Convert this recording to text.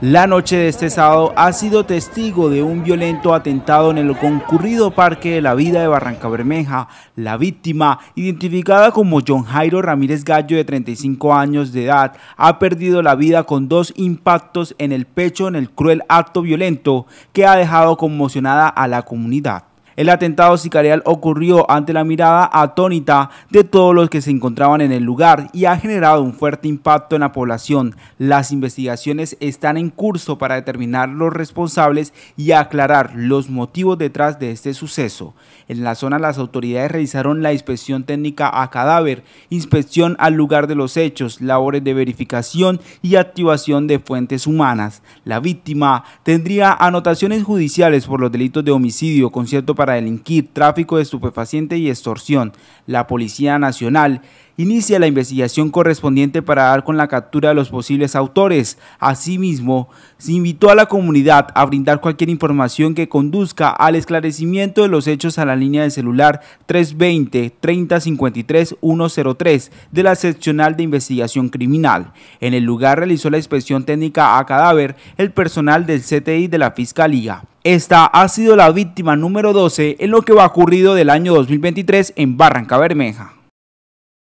La noche de este sábado ha sido testigo de un violento atentado en el concurrido Parque de la Vida de Barranca Bermeja. La víctima, identificada como John Jairo Ramírez Gallo de 35 años de edad, ha perdido la vida con dos impactos en el pecho en el cruel acto violento que ha dejado conmocionada a la comunidad. El atentado sicarial ocurrió ante la mirada atónita de todos los que se encontraban en el lugar y ha generado un fuerte impacto en la población. Las investigaciones están en curso para determinar los responsables y aclarar los motivos detrás de este suceso. En la zona las autoridades realizaron la inspección técnica a cadáver, inspección al lugar de los hechos, labores de verificación y activación de fuentes humanas. La víctima tendría anotaciones judiciales por los delitos de homicidio, concierto para delinquir, tráfico de estupefaciente y extorsión. La Policía Nacional inicia la investigación correspondiente para dar con la captura de los posibles autores. Asimismo, se invitó a la comunidad a brindar cualquier información que conduzca al esclarecimiento de los hechos a la línea de celular 320-3053-103 de la seccional de investigación criminal. En el lugar realizó la inspección técnica a cadáver el personal del CTI de la Fiscalía. Esta ha sido la víctima número 12 en lo que va ocurrido del año 2023 en Barranca Bermeja.